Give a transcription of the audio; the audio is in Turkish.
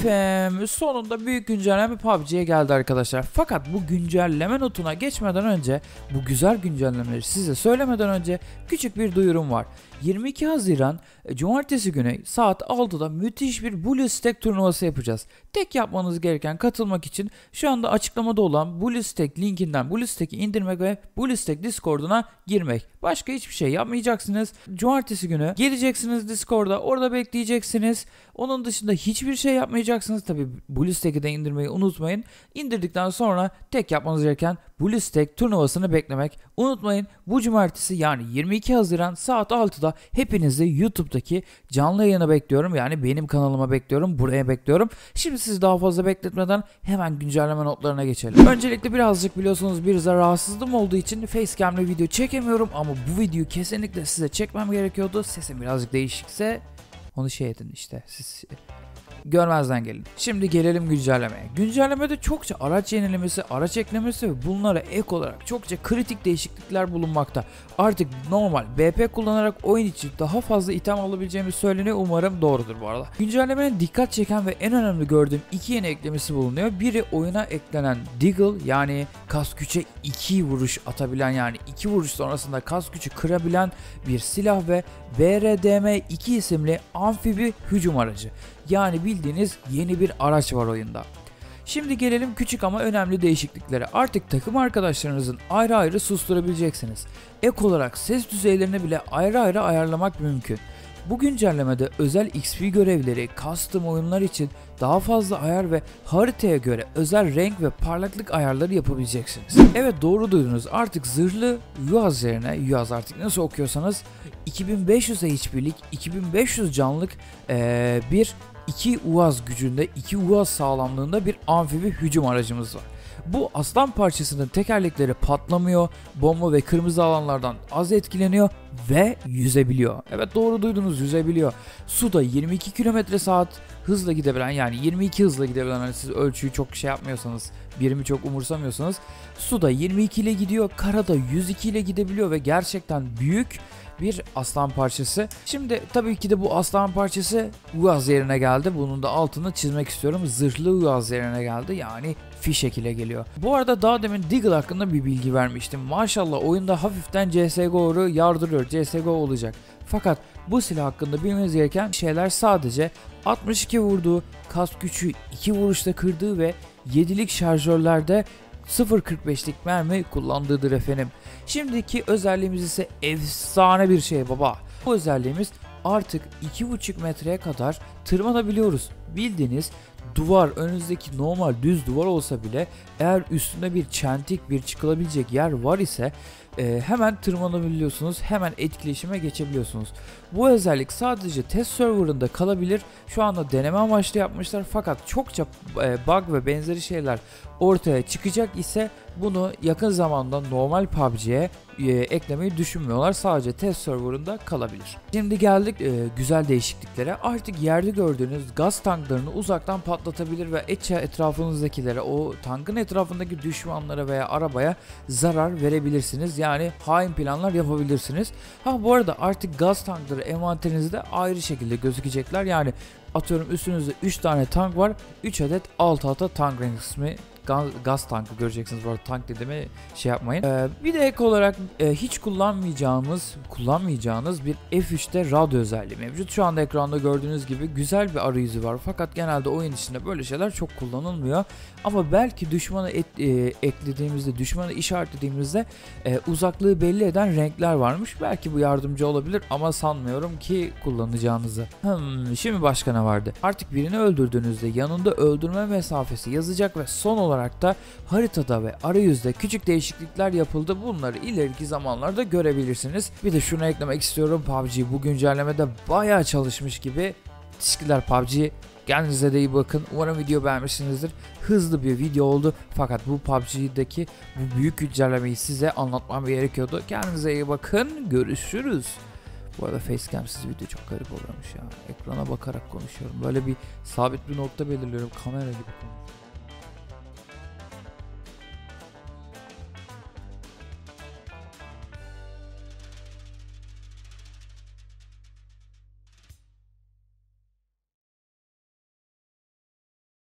efendim sonunda büyük güncelleme PUBG'ye geldi arkadaşlar. Fakat bu güncelleme notuna geçmeden önce bu güzel güncellemeleri size söylemeden önce küçük bir duyurum var. 22 Haziran e, Cumartesi günü saat 6'da müthiş bir BlueStack turnuvası yapacağız. Tek yapmanız gereken katılmak için şu anda açıklamada olan BlueStack linkinden BlueStack'i indirmek ve BlueStack Discord'una girmek. Başka hiçbir şey yapmayacaksınız. Cumartesi günü geleceksiniz Discord'a orada bekleyeceksiniz. Onun dışında hiçbir şey yapmayacaksınız. Tabi BlueStack'i de indirmeyi unutmayın. İndirdikten sonra tek yapmanız gereken BlueStack turnuvasını beklemek. Unutmayın bu cumartesi yani 22 Haziran saat 6'da hepinizi YouTube'daki canlı yayına bekliyorum. Yani benim kanalıma bekliyorum. Buraya bekliyorum. Şimdi sizi daha fazla bekletmeden hemen güncelleme notlarına geçelim. Öncelikle birazcık biliyorsunuz bir rahatsızlığım olduğu için facecam'le video çekemiyorum ama bu videoyu kesinlikle size çekmem gerekiyordu. Sesim birazcık değişikse onu şey edin işte siz görmezden gelin. Şimdi gelelim güncellemeye. Güncellemede çokça araç yenilemesi, araç eklemesi ve bunlara ek olarak çokça kritik değişiklikler bulunmakta. Artık normal BP kullanarak oyun için daha fazla item alabileceğimiz söyleniyor. Umarım doğrudur bu arada. Güncellemenin dikkat çeken ve en önemli gördüğüm iki yeni eklemesi bulunuyor. Biri oyuna eklenen Deagle yani kas güçe iki vuruş atabilen yani iki vuruş sonrasında kas gücü kırabilen bir silah ve BRDM-2 isimli amfibi hücum aracı. Yani bildiğiniz yeni bir araç var oyunda. Şimdi gelelim küçük ama önemli değişikliklere. Artık takım arkadaşlarınızın ayrı ayrı susturabileceksiniz. Ek olarak ses düzeylerini bile ayrı ayrı ayarlamak mümkün. Bu güncellemede özel XP görevleri, custom oyunlar için daha fazla ayar ve haritaya göre özel renk ve parlaklık ayarları yapabileceksiniz. Evet doğru duydunuz artık zırhlı Yuaz yerine Yuaz artık nasıl okuyorsanız 2500 HP'lik 2500 canlık ee, bir 2 UAZ gücünde 2 UAZ sağlamlığında bir amfibi hücum aracımız var. Bu aslan parçasının tekerlekleri patlamıyor, bomba ve kırmızı alanlardan az etkileniyor ve yüzebiliyor. Evet doğru duydunuz yüzebiliyor. Suda 22 km saat hızla gidebilen yani 22 hızla gidebilen hani siz ölçüyü çok şey yapmıyorsanız birimi çok umursamıyorsanız suda 22 ile gidiyor karada 102 ile gidebiliyor ve gerçekten büyük bir aslan parçası. Şimdi tabii ki de bu aslan parçası Uaz yerine geldi. Bunun da altını çizmek istiyorum. Zırhlı Uaz yerine geldi. Yani fişek ile geliyor. Bu arada daha demin Deagle hakkında bir bilgi vermiştim. Maşallah oyunda hafiften CSGO'yu yardırıyor. CSGO olacak. Fakat bu silah hakkında bilmeniz gereken şeyler sadece 62 vurduğu, kas gücü 2 vuruşta kırdığı ve 7'lik şarjörlerde 0.45'lik mermi kullandığıdır efendim. Şimdiki özelliğimiz ise efsane bir şey baba. Bu özelliğimiz artık 2.5 metreye kadar tırmanabiliyoruz. Bildiğiniz duvar önünüzdeki normal düz duvar olsa bile eğer üstünde bir çentik bir çıkılabilecek yer var ise e, hemen tırmanabiliyorsunuz hemen etkileşime geçebiliyorsunuz. Bu özellik sadece test serverında kalabilir. Şu anda deneme amaçlı yapmışlar fakat çokça e, bug ve benzeri şeyler ortaya çıkacak ise bunu yakın zamanda normal PUBG'ye e, eklemeyi düşünmüyorlar. Sadece test serverında kalabilir. Şimdi geldik e, güzel değişikliklere. Artık yerde gördüğünüz gaz tanklarını uzaktan patlatabilir ve etrafınızdakilere o tankın etrafındaki düşmanlara veya arabaya zarar verebilirsiniz. Yani hain planlar yapabilirsiniz. Ha bu arada artık gaz tankları envanterinizde ayrı şekilde gözükecekler. Yani atıyorum üstünüzde 3 tane tank var. 3 adet alt alta tank ismi gaz, gaz tankı göreceksiniz. Bu arada tank dediğimi şey yapmayın. Ee, bir de ek olarak e, hiç kullanmayacağımız, kullanmayacağınız bir F3'te radyo özelliği mevcut. Şu anda ekranda gördüğünüz gibi güzel bir arayüzü var. Fakat genelde oyun içinde böyle şeyler çok kullanılmıyor. Ama belki düşmanı et, e, eklediğimizde, düşmanı işaretlediğimizde e, uzaklığı belli eden renkler varmış. Belki bu yardımcı olabilir ama sanmıyorum ki kullanacağınızı. Hmm, şimdi başka ne vardı? Artık birini öldürdüğünüzde yanında öldürme mesafesi yazacak ve son olarak olarak da haritada ve arayüzde küçük değişiklikler yapıldı. Bunları ileriki zamanlarda görebilirsiniz. Bir de şunu eklemek istiyorum. PUBG bu güncellemede bayağı çalışmış gibi. Teşekkürler PUBG. Kendinize de iyi bakın. Umarım video beğenmişsinizdir. Hızlı bir video oldu. Fakat bu PUBG'deki bu büyük güncellemeyi size anlatmam gerekiyordu. Kendinize iyi bakın. Görüşürüz. Bu arada facecam'siz video çok garip oluyormuş ya. Ekrana bakarak konuşuyorum. Böyle bir sabit bir nokta belirliyorum. Kamera gibi konuşuyorum.